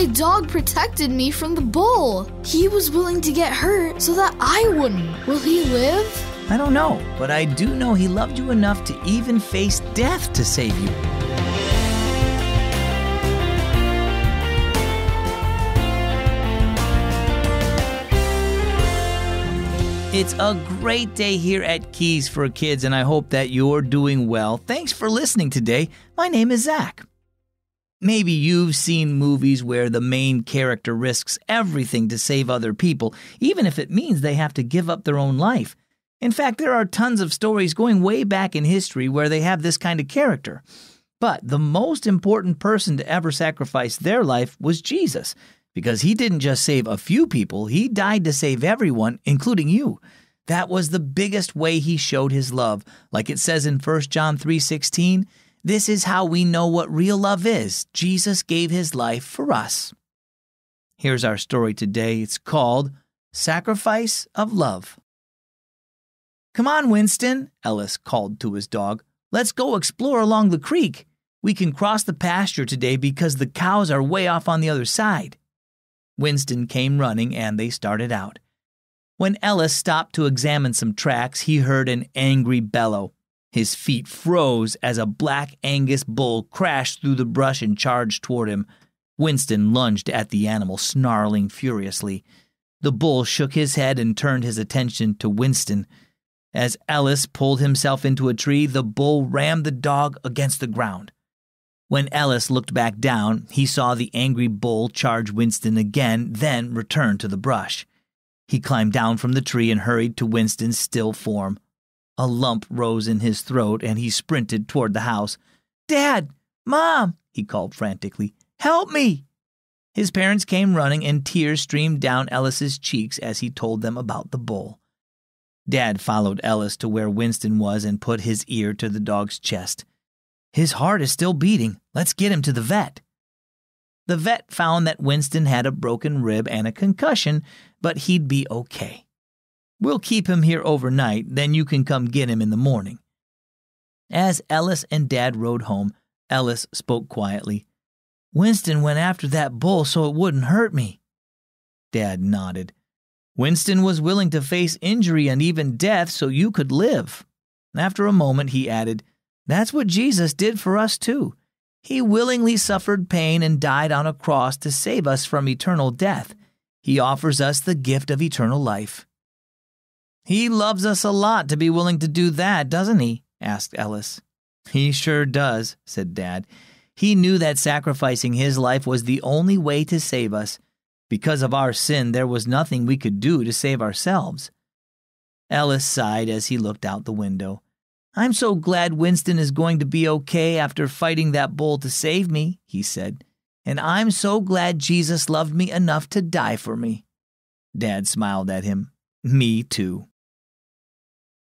My dog protected me from the bull. He was willing to get hurt so that I wouldn't. Will he live? I don't know, but I do know he loved you enough to even face death to save you. It's a great day here at Keys for Kids, and I hope that you're doing well. Thanks for listening today. My name is Zach. Maybe you've seen movies where the main character risks everything to save other people, even if it means they have to give up their own life. In fact, there are tons of stories going way back in history where they have this kind of character. But the most important person to ever sacrifice their life was Jesus because he didn't just save a few people, he died to save everyone, including you. That was the biggest way he showed his love. Like it says in 1 John 3:16, this is how we know what real love is. Jesus gave his life for us. Here's our story today. It's called Sacrifice of Love. Come on, Winston, Ellis called to his dog. Let's go explore along the creek. We can cross the pasture today because the cows are way off on the other side. Winston came running and they started out. When Ellis stopped to examine some tracks, he heard an angry bellow. His feet froze as a black Angus bull crashed through the brush and charged toward him. Winston lunged at the animal, snarling furiously. The bull shook his head and turned his attention to Winston. As Ellis pulled himself into a tree, the bull rammed the dog against the ground. When Ellis looked back down, he saw the angry bull charge Winston again, then return to the brush. He climbed down from the tree and hurried to Winston's still form. A lump rose in his throat and he sprinted toward the house. Dad! Mom! he called frantically. Help me! His parents came running and tears streamed down Ellis's cheeks as he told them about the bull. Dad followed Ellis to where Winston was and put his ear to the dog's chest. His heart is still beating. Let's get him to the vet. The vet found that Winston had a broken rib and a concussion, but he'd be okay. We'll keep him here overnight, then you can come get him in the morning. As Ellis and Dad rode home, Ellis spoke quietly. Winston went after that bull so it wouldn't hurt me. Dad nodded. Winston was willing to face injury and even death so you could live. After a moment, he added, that's what Jesus did for us too. He willingly suffered pain and died on a cross to save us from eternal death. He offers us the gift of eternal life. He loves us a lot to be willing to do that, doesn't he? asked Ellis. He sure does, said Dad. He knew that sacrificing his life was the only way to save us. Because of our sin, there was nothing we could do to save ourselves. Ellis sighed as he looked out the window. I'm so glad Winston is going to be okay after fighting that bull to save me, he said. And I'm so glad Jesus loved me enough to die for me. Dad smiled at him. Me too.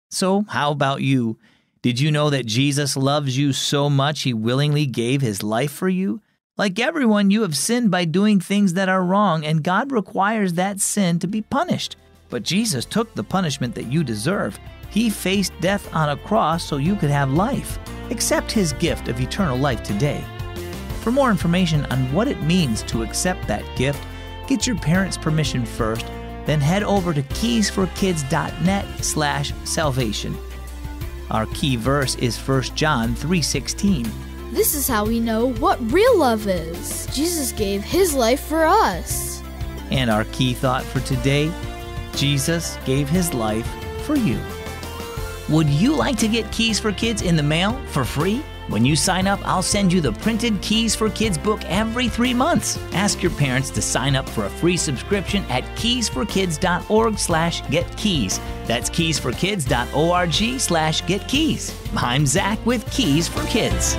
So, how about you? Did you know that Jesus loves you so much he willingly gave his life for you? Like everyone, you have sinned by doing things that are wrong, and God requires that sin to be punished. But Jesus took the punishment that you deserve. He faced death on a cross so you could have life. Accept his gift of eternal life today. For more information on what it means to accept that gift, get your parents' permission first, then head over to keysforkids.net/salvation. Our key verse is 1 John 3:16. This is how we know what real love is. Jesus gave his life for us. And our key thought for today, Jesus gave his life for you. Would you like to get Keys for Kids in the mail for free? When you sign up, I'll send you the printed Keys for Kids book every three months. Ask your parents to sign up for a free subscription at keysforkids.org slash getkeys. That's keysforkids.org slash getkeys. I'm Zach with Keys for Kids.